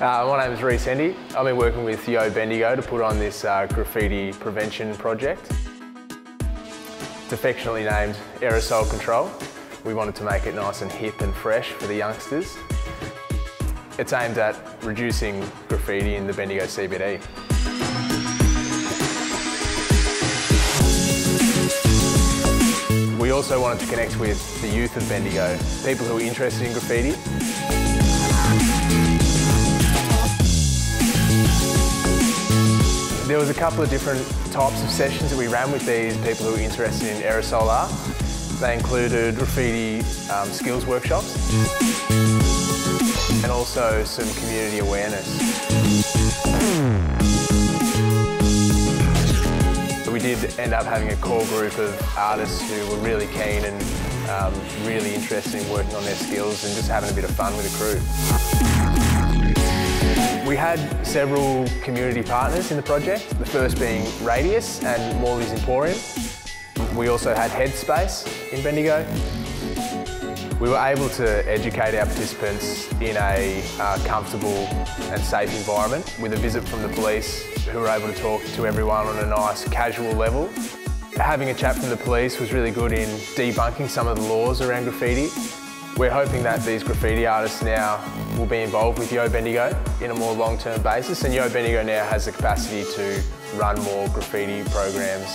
Uh, my name is Reece Hendy. I've been working with Yo Bendigo to put on this uh, graffiti prevention project. It's affectionately named Aerosol Control. We wanted to make it nice and hip and fresh for the youngsters. It's aimed at reducing graffiti in the Bendigo CBD. We also wanted to connect with the youth of Bendigo, people who are interested in graffiti. There was a couple of different types of sessions that we ran with these people who were interested in aerosol art. They included graffiti um, skills workshops and also some community awareness. We did end up having a core group of artists who were really keen and um, really interested in working on their skills and just having a bit of fun with the crew. We had several community partners in the project, the first being Radius and Morley's Emporium. We also had Headspace in Bendigo. We were able to educate our participants in a uh, comfortable and safe environment with a visit from the police who were able to talk to everyone on a nice casual level. Having a chat from the police was really good in debunking some of the laws around graffiti. We're hoping that these graffiti artists now will be involved with Yo Bendigo in a more long-term basis and Yo Bendigo now has the capacity to run more graffiti programs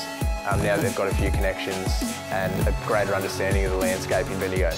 um, now they've got a few connections and a greater understanding of the landscape in Bendigo.